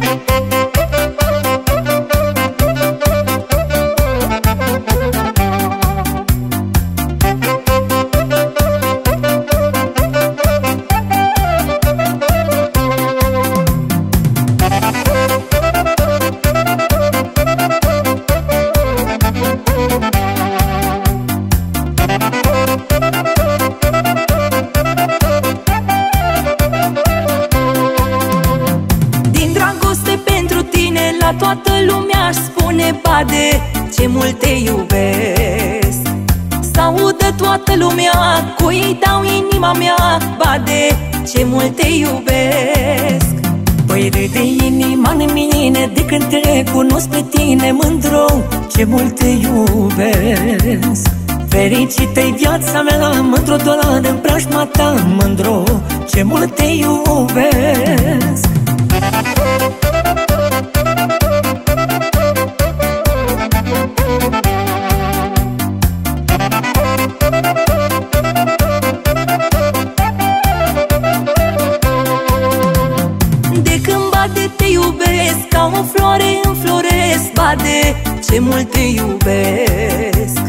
toată aș spune Bade, ce mult te iubesc. Să audă toată lumea Cui dau inima mea Bade, ce mult te iubesc. Păi râde inima în mine De când te cunosc pe tine Mândro, ce mult te iubesc. Fericită-i viața mea Mândro doar în preajma ta Mândro, ce mult te iubesc Ca o floare înfloresc Bade, ce mult te iubesc.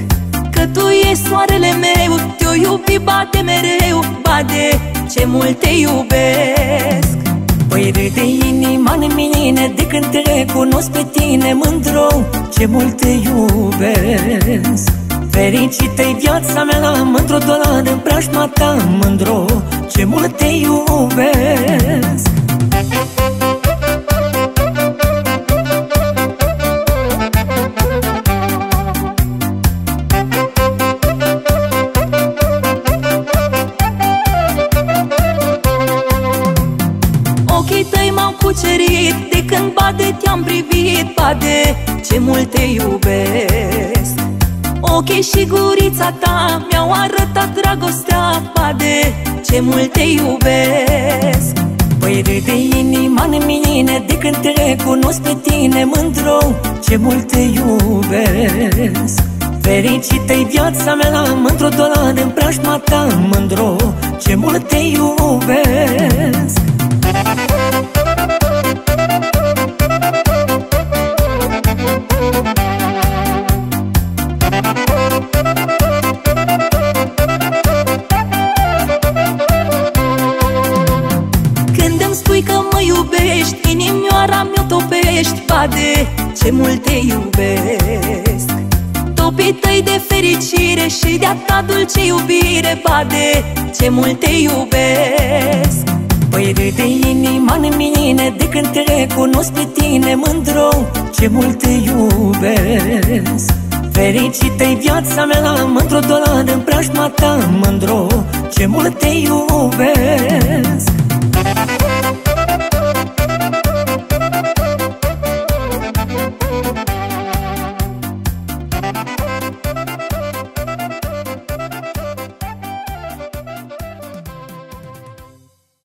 Că tu ești soarele meu Te-o iubi, bate mereu Bade, ce mult te iubesc. Păi râde inima în mine De când te cunosc pe tine Mândro, ce mult te iubesc. Fericită-i viața mea Mândro doar în preajma ta Mândro, ce mult te iubesc bade te-am privit Bade, ce mult te iubesc. Ochii și gurița ta Mi-au arătat dragostea Bade, ce mult te iubesc. Păi râde inima în mine De când te cunosc pe tine Mândro, ce mult te iubesc. Fericită-i viața mea Mândro doar în preajma ta Mândro, ce mult te iubesc iubești Inimioara mi-o topești. Bade, ce mult te iubesc. Topii tăi de fericire Și de-a ta dulce iubire. Bade, ce mult te iubesc. Păi râde inima în mine De când te cunosc pe tine Mândro, ce mult te iubesc. Fericită-i viața mea Mândro doar în preajma ta Mândro, ce mult te iubesc